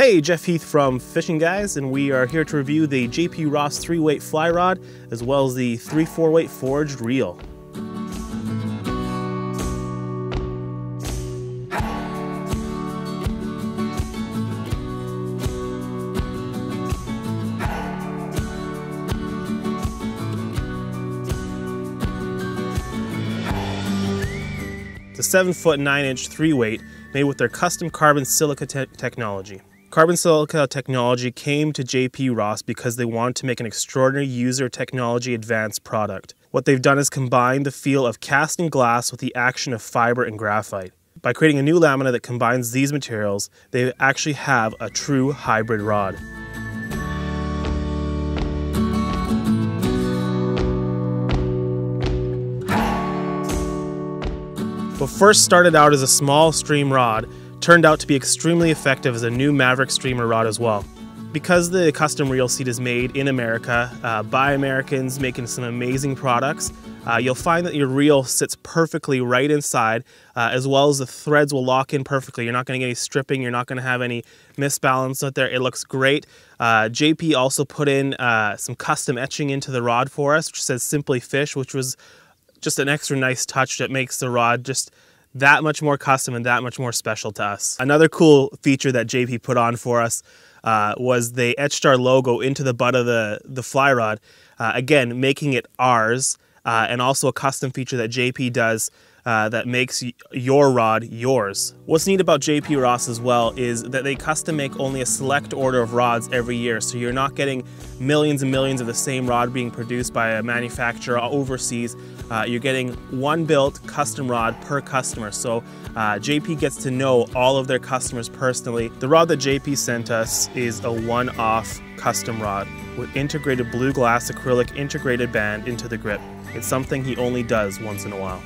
Hey, Jeff Heath from Fishing Guys, and we are here to review the JP Ross 3-weight fly rod, as well as the 3-4 weight forged reel. A 7 foot 9 inch 3 weight made with their custom carbon silica te technology. Carbon silica technology came to JP Ross because they wanted to make an extraordinary user technology advanced product. What they've done is combine the feel of casting glass with the action of fiber and graphite. By creating a new lamina that combines these materials, they actually have a true hybrid rod. What first started out as a small stream rod turned out to be extremely effective as a new Maverick streamer rod as well. Because the custom reel seat is made in America uh, by Americans making some amazing products, uh, you'll find that your reel sits perfectly right inside, uh, as well as the threads will lock in perfectly. You're not going to get any stripping, you're not going to have any misbalance out there. It looks great. Uh, JP also put in uh, some custom etching into the rod for us, which says Simply Fish, which was just an extra nice touch that makes the rod just that much more custom and that much more special to us. Another cool feature that JP put on for us uh, was they etched our logo into the butt of the, the fly rod, uh, again, making it ours, uh, and also a custom feature that JP does uh, that makes your rod yours. What's neat about JP Ross as well is that they custom make only a select order of rods every year, so you're not getting millions and millions of the same rod being produced by a manufacturer overseas. Uh, you're getting one built custom rod per customer. So uh, JP gets to know all of their customers personally. The rod that JP sent us is a one-off custom rod with integrated blue glass acrylic integrated band into the grip. It's something he only does once in a while.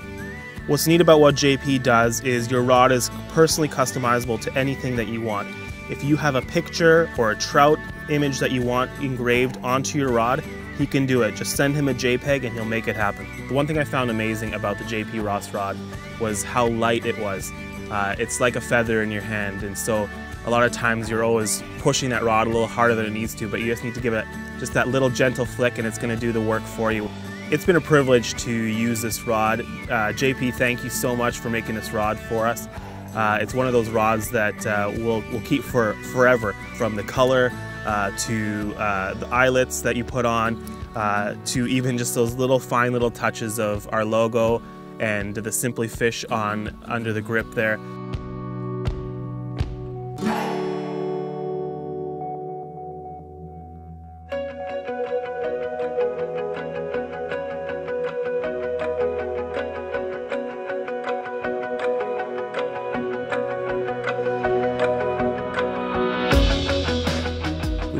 What's neat about what JP does is your rod is personally customizable to anything that you want. If you have a picture or a trout image that you want engraved onto your rod, he can do it. Just send him a JPEG and he'll make it happen. The one thing I found amazing about the JP Ross rod was how light it was. Uh, it's like a feather in your hand, and so a lot of times you're always pushing that rod a little harder than it needs to, but you just need to give it just that little gentle flick and it's gonna do the work for you. It's been a privilege to use this rod. Uh, JP, thank you so much for making this rod for us. Uh, it's one of those rods that uh, we'll, we'll keep for forever, from the color uh, to uh, the eyelets that you put on, uh, to even just those little fine little touches of our logo and the Simply Fish on under the grip there.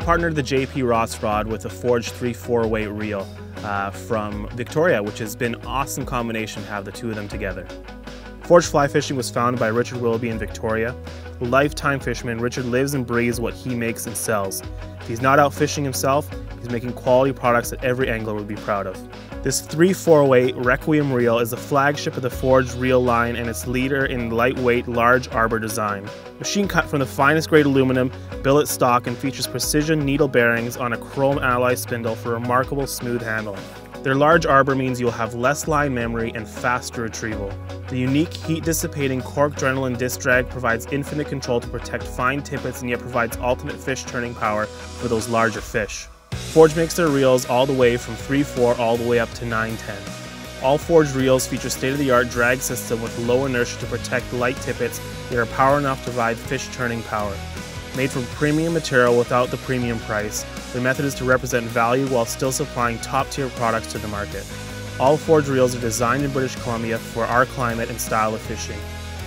Partnered the JP Ross rod with a forged 3-4 weight reel uh, from Victoria, which has been an awesome combination to have the two of them together. Forged Fly Fishing was founded by Richard Willoughby in Victoria. A lifetime fisherman, Richard lives and breathes what he makes and sells. He's not out fishing himself, he's making quality products that every angler would be proud of. This 3-4 weight Requiem reel is the flagship of the Forge reel line and its leader in lightweight, large arbor design. Machine cut from the finest grade aluminum, billet stock, and features precision needle bearings on a chrome alloy spindle for remarkable smooth handling. Their large arbor means you'll have less line memory and faster retrieval. The unique heat-dissipating cork adrenaline disc drag provides infinite control to protect fine tippets and yet provides ultimate fish turning power for those larger fish. Forge makes their reels all the way from 3-4 all the way up to 9-10. All Forge reels feature state-of-the-art drag system with low inertia to protect light tippets that are power enough to provide fish turning power. Made from premium material without the premium price, the method is to represent value while still supplying top-tier products to the market. All Forge reels are designed in British Columbia for our climate and style of fishing.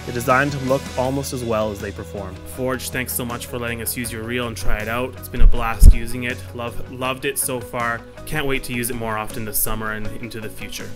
They're designed to look almost as well as they perform. Forge, thanks so much for letting us use your reel and try it out. It's been a blast using it. Love, loved it so far. Can't wait to use it more often this summer and into the future.